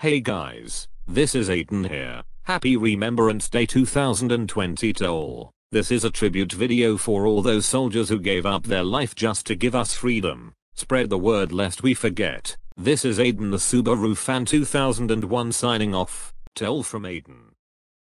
Hey guys, this is Aiden here. Happy Remembrance Day 2020 to all. This is a tribute video for all those soldiers who gave up their life just to give us freedom. Spread the word lest we forget. This is Aiden the Subaru fan 2001 signing off. Tell from Aiden.